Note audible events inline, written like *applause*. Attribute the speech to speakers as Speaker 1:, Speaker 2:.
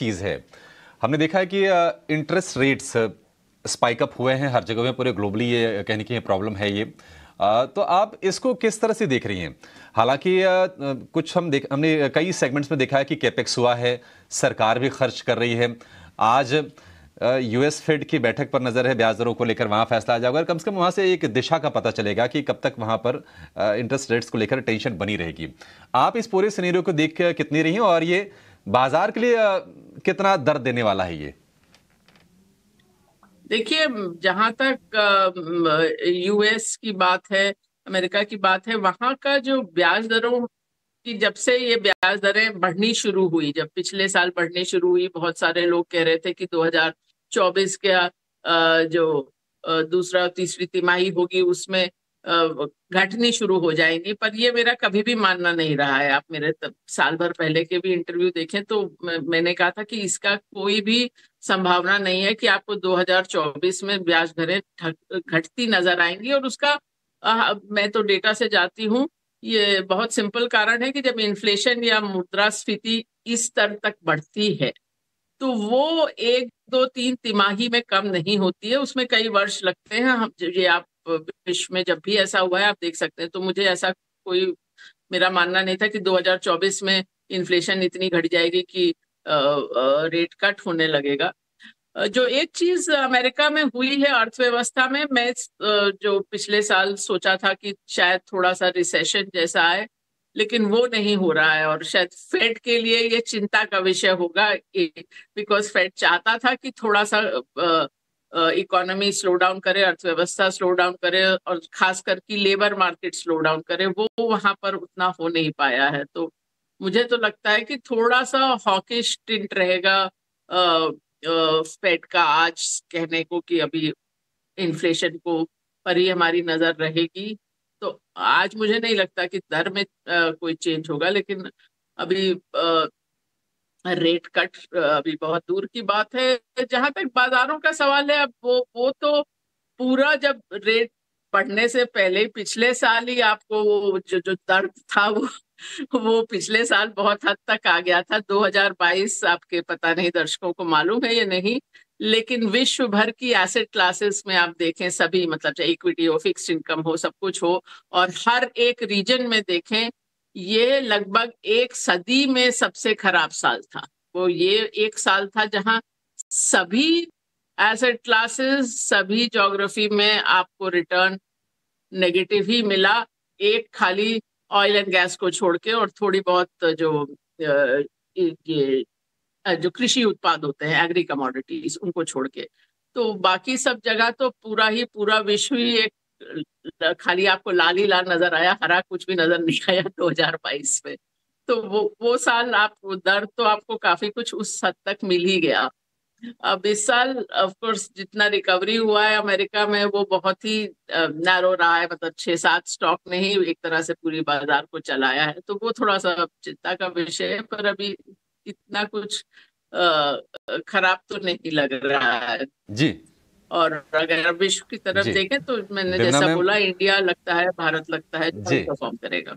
Speaker 1: चीज़ है। हमने देखा है कि इंटरेस्ट रेट्स स्पाइक अप हुए हैं हर जगह में, पूरे ग्लोबली ये कहने की प्रॉब्लम है ये। तो आप इसको किस तरह से देख रही हैं? हालाँकि कुछ हम देख, हमने कई सेगमेंट्स में देखा है कि कैपेक्स हुआ है, सरकार भी खर्च कर रही है। आज यूएस फेड की बैठक पर नज़र है, ब्याज दरों को लेकर वहाँ फैसला आ जाएगा और कम से कम वहाँ से एक दिशा का पता चलेगा कि कब तक वहाँ पर इंटरेस्ट रेट्स को लेकर टेंशन बनी रहेगी। आप इस पूरे सीनेरियो को देख कितनी रही हैं और ये बाज़ार के लिए कितना दर्द देने वाला है ये?
Speaker 2: देखिए, जहाँ तक यूएस की बात है, अमेरिका की बात है, वहाँ का जो ब्याज दरों की, जब से ये ब्याज दरें बढ़नी शुरू हुई, जब पिछले साल बढ़नी शुरू हुई, बहुत सारे लोग कह रहे थे कि 2024 का जो दूसरा, तीसरी तिमाही होगी, उसमें घटनी शुरू हो जाएँगी पर ये मेरा कभी भी मानना नहीं रहा है। आप मेरे साल भर पहले के भी इंटरव्यू देखें तो मैंने कहा था कि इसका कोई भी संभावना नहीं है कि आपको 2024 में ब्याज दरें घटती नज़र आएँगी और उसका आ, मैं तो डेटा से जाती हूँ ये बहुत सिंपल कारण है कि जब इन्फ्लेशन या मुद्रास्फीति इस स्तर तक बढ़ती है तो वो एक दो तीन तिमाही में कम नहीं होती है। उसमें कई वर्ष लगते हैं। हम ये आप विश्व में जब भी ऐसा हुआ है, आप देख सकते हैं। तो मुझे ऐसा कोई मेरा मानना नहीं था कि 2024 में इन्फ्लेशन इतनी घट जाएगी कि रेट कट होने लगेगा। जो एक चीज़ अमेरिका में हुई है अर्थव्यवस्था में, मैं जो पिछले साल सोचा था कि शायद थोड़ा सा रिसेशन जैसा आए, लेकिन वो नहीं हो रहा है और शायद फेड के लिए ये चिंता का विषय होगा बिकॉज़ फेड चाहता था कि थोड़ा सा इकोनॉमी स्लो डाउन करे अर्थव्यवस्था स्लो डाउन करे और खास करके लेबर मार्केट स्लो डाउन करे वो वहाँ पर उतना हो नहीं पाया है। तो मुझे तो लगता है कि थोड़ा सा हॉकिश टिंट रहेगा फेड का आज कहने को कि अभी इन्फ्लेशन को पर ही हमारी नज़र रहेगी। तो आज मुझे नहीं लगता कि दर में आ, कोई चेंज होगा लेकिन अभी रेट कट अभी बहुत दूर की बात है। जहाँ तक बाजारों का सवाल है, अब वो वो तो पूरा जब रेट पढ़ने से पहले पिछले साल ही आपको वो जो जो दर्द था वो वो पिछले साल बहुत हद तक आ गया था। 2022 आपके पता नहीं दर्शकों को मालूम है या नहीं, लेकिन विश्व भर की एसेट क्लासेस में आप देखें, सभी मतलब चाहे इक्विटी हो फिक्स्ड इनकम हो, सब कुछ हो, और हर एक रीजन में देखें ये लगभग एक सदी में सबसे खराब साल था। वो ये एक साल था जहाँ सभी एसेट क्लासेस सभी ज्योग्राफी में आपको रिटर्न नेगेटिव ही मिला, एक खाली ऑयल एंड गैस को छोड़ के और थोड़ी बहुत जो ये जो कृषि उत्पाद होते हैं एग्री कमोडिटीज उनको छोड़ के। तो बाकी सब जगह तो पूरा ही पूरा विश्व ही एक खाली आपको लाल ही लाल नज़र आया, हरा कुछ भी नज़र नहीं आया *laughs* 2022 में। तो वो वो साल आप दर तो आपको काफ़ी कुछ उस हद तक मिल ही गया। अब इस साल ऑफ़ कोर्स जितना रिकवरी हुआ है अमेरिका में, वो बहुत ही नैरो रहा है मतलब छह सात स्टॉक ने ही एक तरह से पूरी बाज़ार को चलाया है। तो वो थोड़ा सा चिंता का विषय है, पर अभी इतना कुछ खराब तो नहीं लग रहा है।
Speaker 1: जी।
Speaker 2: और अगर विश्व की तरफ़ देखें तो मैंने जैसा बोला इंडिया लगता है भारत लगता है परफॉर्म करेगा?